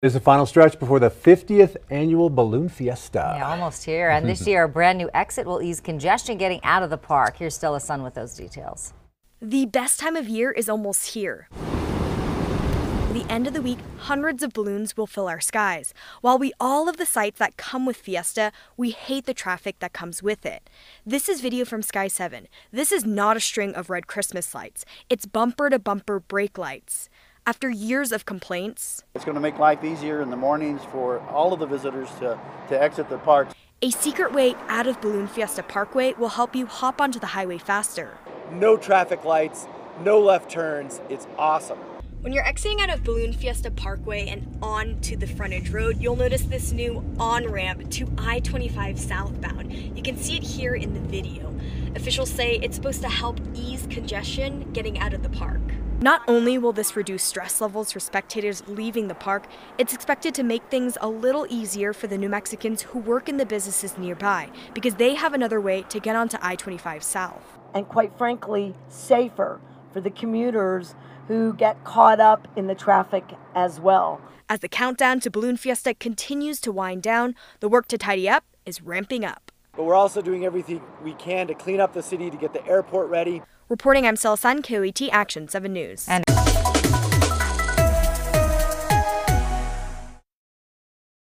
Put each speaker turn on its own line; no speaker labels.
It's the final stretch before the 50th annual Balloon Fiesta.
Yeah, almost here. And this year, a brand new exit will ease congestion getting out of the park. Here's Stella Sun with those details.
The best time of year is almost here. At the end of the week, hundreds of balloons will fill our skies. While we all love the sights that come with Fiesta, we hate the traffic that comes with it. This is video from Sky 7. This is not a string of red Christmas lights, it's bumper to bumper brake lights. After years of complaints,
it's going to make life easier in the mornings for all of the visitors to, to exit the park.
A secret way out of Balloon Fiesta Parkway will help you hop onto the highway faster.
No traffic lights, no left turns. It's awesome.
When you're exiting out of Balloon Fiesta Parkway and onto the frontage road, you'll notice this new on-ramp to I-25 southbound. You can see it here in the video. Officials say it's supposed to help ease congestion getting out of the park. Not only will this reduce stress levels for spectators leaving the park, it's expected to make things a little easier for the New Mexicans who work in the businesses nearby because they have another way to get onto I-25 south.
And quite frankly, safer for the commuters who get caught up in the traffic as well.
As the countdown to Balloon Fiesta continues to wind down, the work to tidy up is ramping up.
But we're also doing everything we can to clean up the city to get the airport ready.
Reporting, I'm Stella Sun, KOAT Action 7 News.
And